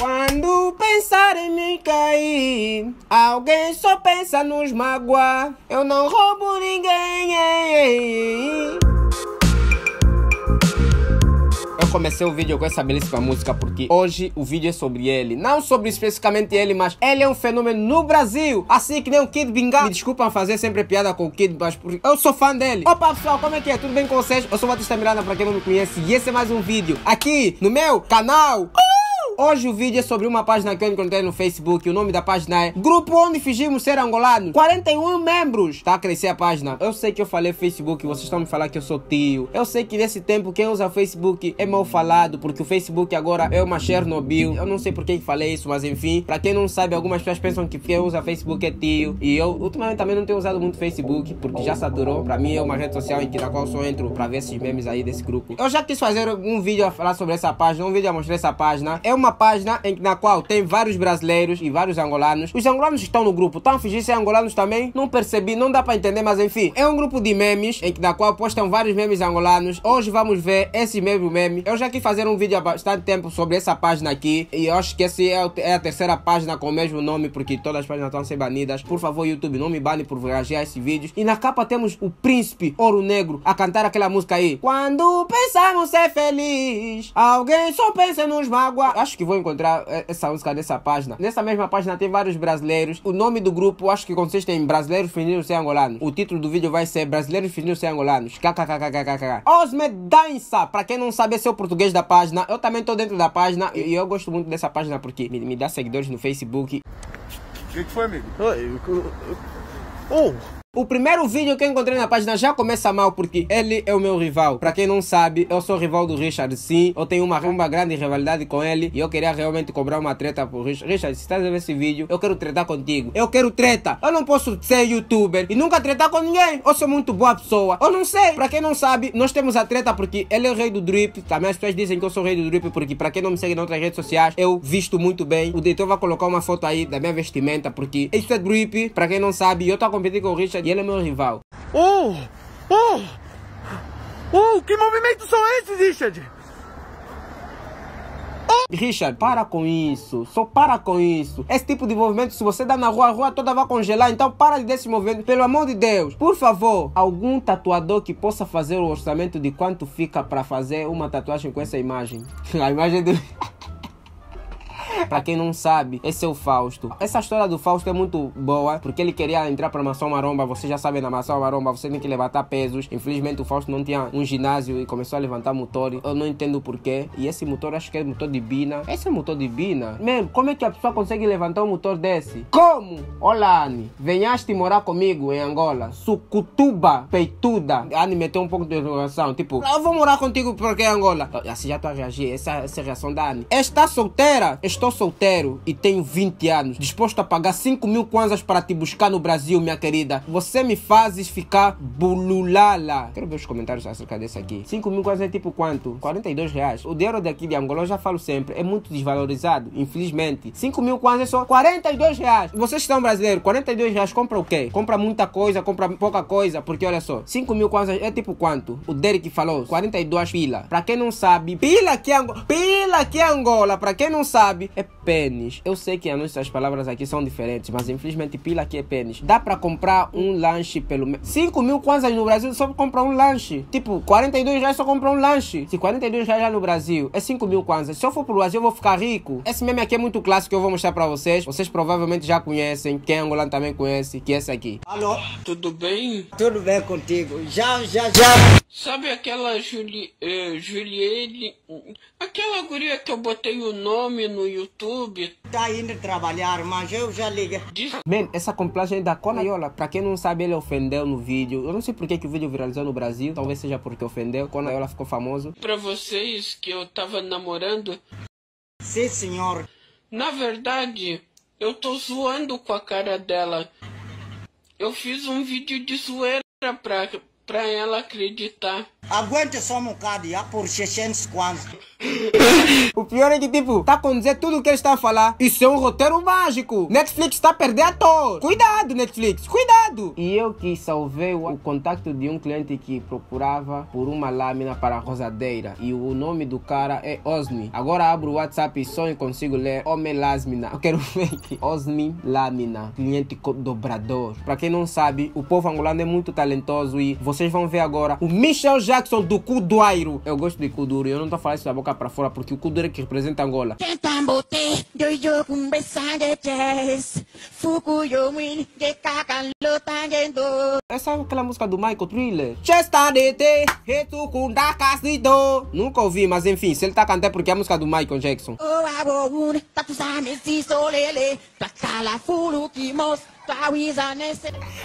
Quando pensar em me cair, alguém só pensa nos magoar. Eu não roubo ninguém. Eu comecei o vídeo com essa belíssima música porque hoje o vídeo é sobre ele. Não sobre especificamente ele, mas ele é um fenômeno no Brasil. Assim que nem o Kid Bingá. Me desculpam fazer sempre piada com o Kid, mas eu sou fã dele. Opa pessoal, como é que é? Tudo bem com vocês? Eu sou o Batista Miranda, pra quem não me conhece. E esse é mais um vídeo aqui no meu canal. Uh! Hoje o vídeo é sobre uma página que eu encontrei no Facebook. O nome da página é Grupo onde fingimos ser angolanos. 41 membros. Tá a crescer a página. Eu sei que eu falei Facebook, vocês estão me falando que eu sou tio. Eu sei que nesse tempo quem usa Facebook é mal falado, porque o Facebook agora é uma Chernobyl. Eu não sei por que falei isso, mas enfim. Pra quem não sabe, algumas pessoas pensam que quem usa Facebook é tio. E eu ultimamente também não tenho usado muito Facebook, porque já saturou. Pra mim é uma rede social em que na qual só entro pra ver esses memes aí desse grupo. Eu já quis fazer um vídeo a falar sobre essa página, um vídeo a mostrar essa página. É uma uma página em, na qual tem vários brasileiros e vários angolanos. Os angolanos estão no grupo estão a fingir ser angolanos também? Não percebi, não dá para entender, mas enfim. É um grupo de memes em, na qual postam vários memes angolanos. Hoje vamos ver esse mesmo meme. Eu já quis fazer um vídeo há bastante tempo sobre essa página aqui. E eu acho que essa é, é, a terceira página com o mesmo nome, porque todas as páginas estão a ser banidas. Por favor, YouTube, não me bane por reagir a vídeo. E na capa temos o príncipe Ouro Negro a cantar aquela música aí. Quando pensamos ser feliz, alguém só pensa nos magoar. Acho que vou encontrar eh, essa música nessa página. Nessa mesma página tem vários brasileiros. O nome do grupo acho que consiste em Brasileiros Fingindo Ser Angolanos. O título do vídeo vai ser Brasileiros Fingindo Ser Angolanos. KKKKKK. Osme Dança, pra quem não sabe, esse é o português da página. Eu também tô dentro da página e eu gosto muito dessa página porque me, me dá seguidores no Facebook. O que, que foi, amigo? Oh! O primeiro vídeo que eu encontrei na página já começa mal porque ele é o meu rival. Pra quem não sabe, eu sou rival do Richard, sim. Eu tenho uma, uma grande rivalidade com ele e eu queria realmente cobrar uma treta pro Richard. Richard, se estás ver esse vídeo, eu quero tretar contigo. Eu quero treta. Eu não posso ser youtuber e nunca tretar com ninguém. Eu sou muito boa pessoa. Eu não sei. Pra quem não sabe, nós temos a treta porque ele é o rei do drip. Também as pessoas dizem que eu sou o rei do drip porque pra quem não me segue em outras redes sociais, eu visto muito bem. O diretor vai colocar uma foto aí da minha vestimenta porque isso é drip. Pra quem não sabe, eu tô a competir com o Richard e ele é meu rival. Oh! Oh! Oh! Que movimentos são esses, Richard? Richard, para com isso. Só para com isso. Esse tipo de movimento, se você dá na rua, a rua toda vai congelar. Então para desse movimento. Pelo amor de Deus. Por favor, algum tatuador que possa fazer o orçamento de quanto fica para fazer uma tatuagem com essa imagem. A imagem do... Pra quem não sabe, esse é o Fausto. Essa história do Fausto é muito boa, porque ele queria entrar pra Maçã Maromba. Você já sabe, na Maçã Maromba você tem que levantar pesos. Infelizmente, o Fausto não tinha um ginásio e começou a levantar motor. Eu não entendo porquê. E esse motor, acho que é motor de Bina. Esse é motor de Bina? Mano, como é que a pessoa consegue levantar um motor desse? Como? Olá, Ani. Venhaste morar comigo em Angola. Sucutuba, peituda. Ani meteu um pouco de interrogação. Tipo, eu vou morar contigo porque é Angola. Assim já tô a reagir. Essa, essa a reação da Ani. Está solteira? Estou solteiro e tenho 20 anos, disposto a pagar 5 mil kwanzas para te buscar no Brasil, minha querida. Você me fazes ficar bululala. Quero ver os comentários acerca desse aqui. 5 mil kwanzas é tipo quanto? 42 reais. O dinheiro daqui de Angola, eu já falo sempre, é muito desvalorizado, infelizmente. 5 mil kwanzas é só 42 reais. Vocês estão brasileiros, 42 reais compra o quê? Compra muita coisa, compra pouca coisa, porque olha só, 5 mil kwanzas é tipo quanto? O Derek falou, 42 pila. Pra quem não sabe, pila que é Angola, pila que é Angola, pra quem não sabe, é pênis. Eu sei que as nossas palavras aqui são diferentes, mas infelizmente pila aqui é pênis. Dá pra comprar um lanche pelo menos. 5 mil kwanzas no Brasil só comprar um lanche. Tipo, 42 reais só comprar um lanche. Se 42 reais lá no Brasil é 5 mil kwanzas. Se eu for pro Brasil, eu vou ficar rico. Esse meme aqui é muito clássico que eu vou mostrar pra vocês. Vocês provavelmente já conhecem. Quem é angolano também conhece, que é esse aqui. Alô? Tudo bem? Tudo bem contigo? Já, já, já. Sabe aquela Juli, eh, Juliene, aquela guria que eu botei o nome no YouTube? Tá indo trabalhar, mas eu já liguei. Man, essa complagem da Conaiola, pra quem não sabe, ele ofendeu no vídeo. Eu não sei por que, que o vídeo viralizou no Brasil, talvez seja porque ofendeu. Conaiola ficou famoso. pra vocês que eu tava namorando. Sim, senhor. Na verdade, eu tô zoando com a cara dela. Eu fiz um vídeo de zoeira pra, pra ela acreditar. Aguenta só um bocado, já por 600 quantos. O pior é que, tipo, tá com dizer tudo o que ele está a falar. Isso é um roteiro mágico. Netflix está a perder ator. Cuidado, Netflix, cuidado. E eu que salvei o, o contato de um cliente que procurava por uma lâmina para a rosadeira. E o nome do cara é Osni. Agora abro o WhatsApp e só consigo ler Homem Lásmina. Eu quero ver aqui. Osni Lâmina, cliente dobrador. Pra quem não sabe, o povo angolano é muito talentoso e vocês vão ver agora o Michel Jackson do Kuduairo. Eu gosto de Kuduro, eu não tô falando isso da boca pra fora porque o Kuduro é que representa Angola. Essa é aquela música do Michael Thriller. Nunca ouvi, mas enfim, se ele tá cantando é porque é a música do Michael Jackson.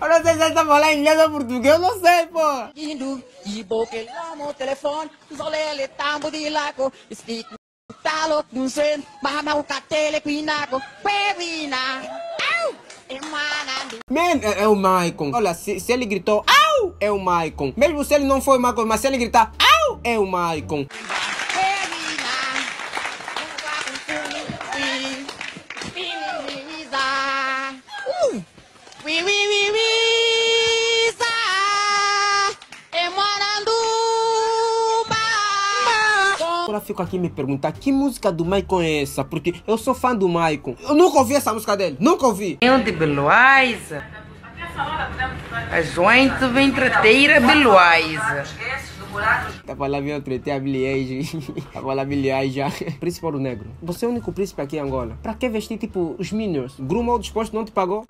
Eu não sei se ele tá falando inglês ou português, eu não sei, pô. Indo, telefone. Zolele tambo. Speak. Talo mama. Au! Emanando. Man, é, é o Michael. Olha, se, se ele gritou, au, é o Michael. Mesmo se ele não foi Michael, mas se ele gritar, au, é o Michael. Agora fico aqui me perguntar que música do Michael é essa? Porque eu sou fã do Michael. Eu nunca ouvi essa música dele, nunca ouvi. Eu de Beloaiza. A gente vem trateira Beloaiza. Tá falando eu tretei a Eilish. Tá Billie Eilish já. Príncipe Ouro Negro. Você é o único príncipe aqui em Angola. Pra que vestir tipo os Minions? Grumo ao disposto não te pagou?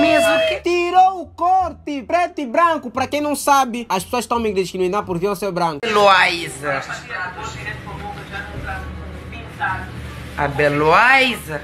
Mesmo que Tirou o corte preto e branco. Pra quem não sabe, as pessoas estão me discriminando porque eu sou branco. Beloaiza. A Beloaiza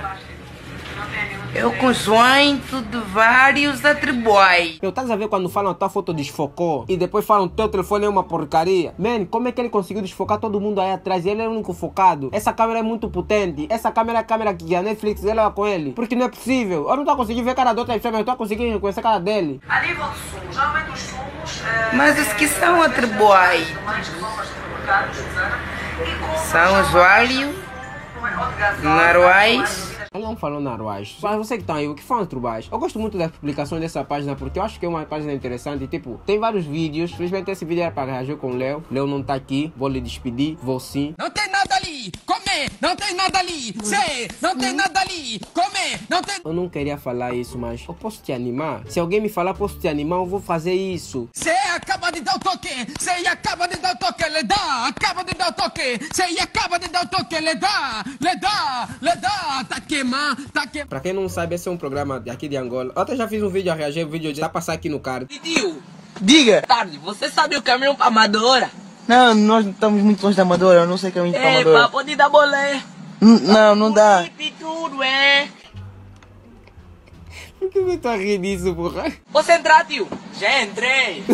é o conjunto de vários atributos. Eu estás a ver quando falam a tua foto desfocou e depois falam teu telefone é uma porcaria? Man, como é que ele conseguiu desfocar todo mundo aí atrás e ele é o único focado? Essa câmera é muito potente. Essa câmera é a câmera que a Netflix leva com ele. Porque não é possível. Eu não estou conseguindo ver a cara de outra pessoa, mas eu estou conseguindo reconhecer a cara dele. A nível de sumos, geralmente os sumos eh, Mas os que são atributos mais que somas de supermercados, Susana, e com são os de gasóleo, naruais. Ele não falou naruais. Mas você que tá aí, o que fala trubais? Eu gosto muito das publicações dessa página porque eu acho que é uma página interessante. Tipo, tem vários vídeos. Felizmente esse vídeo era para reagir com o Léo. Léo não tá aqui. Vou lhe despedir. Vou sim. Não tem nada ali! Comer! Não tem nada ali! Sei! Não tem nada ali! Comer! Não tem... Eu não queria falar isso, mas eu posso te animar? Se alguém me falar posso te animar, eu vou fazer isso. Cê acaba de dar o toque! Cê acaba de dar o toque! Le dá! Acaba de dar o toque! Cê acaba de dar o toque! Le dá! Le dá! Le dá! Tá queimando! Tá queimando! Pra quem não sabe, esse é um programa aqui de Angola. Eu até já fiz um vídeo a reagir, o vídeo já passar aqui no card. Tio, Diga! tarde, você sabe o caminho pra Amadora? Não, nós estamos muito longe da Amadora, eu não sei caminho para É, Amadora. pra poder dar bolé. Não, não dá. Tudo, é. Por que eu tô a rir disso, porra? Você entrar, tio? Já entrei.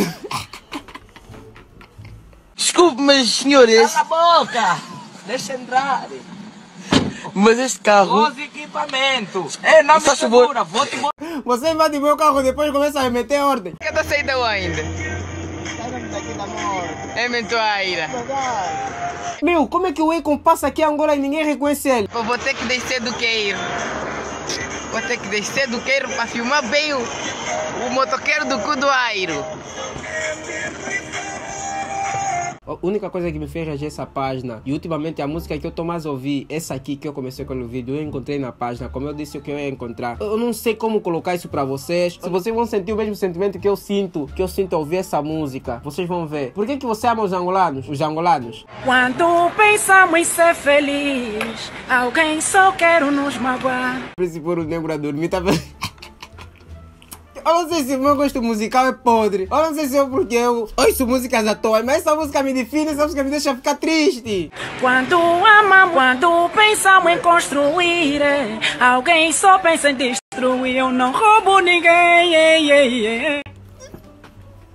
Desculpe, mas senhor, esse, Cala a boca. Deixa entrar. mas este carro. Os equipamentos. É, não me segura. Vou te botar. Você invade meu carro depois começa a meter ordem. Que tá saída ainda? É mentoaira. Meu, como é que o Akon passa aqui em Angola e ninguém reconhece ele? Eu vou ter que descer do queiro. Vou ter que descer do queiro para filmar bem o, o motoqueiro do Cudoairo. A única coisa que me fez reagir essa página e ultimamente a música que eu tô mais ouvi, essa aqui que eu comecei com o vídeo, eu encontrei na página, como eu disse o que eu ia encontrar. Eu não sei como colocar isso pra vocês. Se vocês vão sentir o mesmo sentimento que eu sinto, que eu sinto ao ouvir essa música, vocês vão ver. Por que que você ama os angolanos? Os angolanos? Quando pensamos em ser feliz, alguém só quer nos magoar. Príncipe o negro a dormir, tá vendo? Eu não sei se o meu gosto musical é podre. Eu não sei se é porque eu ouço músicas à toa, mas essa música me define, essa música me deixa ficar triste. Quando amamos, quando pensamos em construir, é, alguém só pensa em destruir. Eu não roubo ninguém. é, é, é.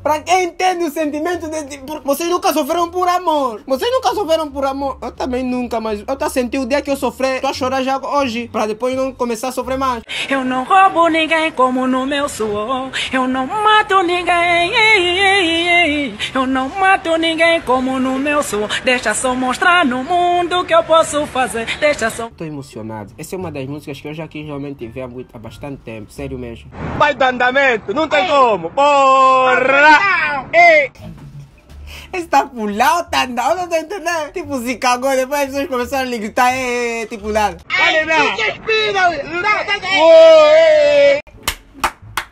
Pra quem entende o sentimento de. Vocês nunca sofreram por amor. Vocês nunca sofreram por amor. Eu também nunca, mas eu tá sentindo o dia que eu sofrer. Tô a chorar já hoje. Pra depois não começar a sofrer mais. Eu não roubo ninguém como no meu suor. Eu não mato ninguém. Eu não mato ninguém como no meu suor. Deixa só mostrar no mundo o que eu posso fazer. Deixa só. Tô emocionado. Essa é uma das músicas que eu já quis realmente ver há, muito, há bastante tempo. Sério mesmo. Pai do andamento, não tem como. Porra! Ei! Esse tá pulando, tá andando, eu não tô entendendo. Tipo, se cagou, depois as pessoas começaram a lhe gritar, é, tipo, nada.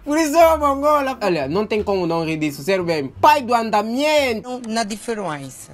Por isso é uma mongola. Olha, não tem como não rir disso, sério mesmo. Pai do andamento. Na diferença.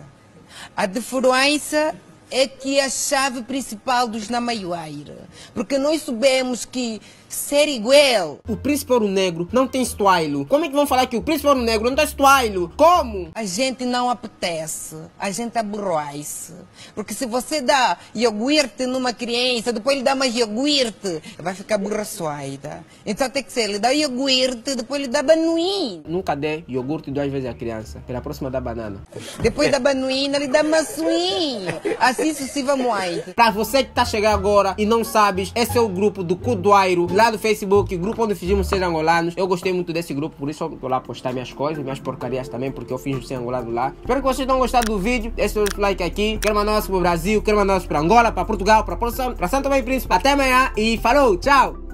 A diferença é que é a chave principal dos Namaiuaira. Porque nós sabemos que ser igual. O príncipe ouro negro não tem style. Como é que vão falar que o príncipe ouro negro não tem style? Como? A gente não apetece, a gente aborrece. Porque se você dá iogurte numa criança, depois ele dá mais iogurte, vai ficar aborraçoada. Então tem que ser, ele dá iogurte, depois ele dá banuim. Nunca dê iogurte duas vezes à criança. Pela próxima dá banana. Depois da banuína, ele dá maçuinha. Assim sucessivamente. Pra você que tá chegando agora e não sabes, esse é o grupo do Cuduairo, lá do Facebook, grupo onde fingimos ser angolanos. Eu gostei muito desse grupo, por isso eu vou lá postar minhas coisas, minhas porcarias também, porque eu finjo ser angolano lá. Espero que vocês tenham gostado do vídeo. Deixa o like aqui. Quero mandar abraço pro Brasil, quero mandar abraço pra Angola, pra Portugal, pra, Portugal, pra Santo e Príncipe. Até amanhã e falou, tchau!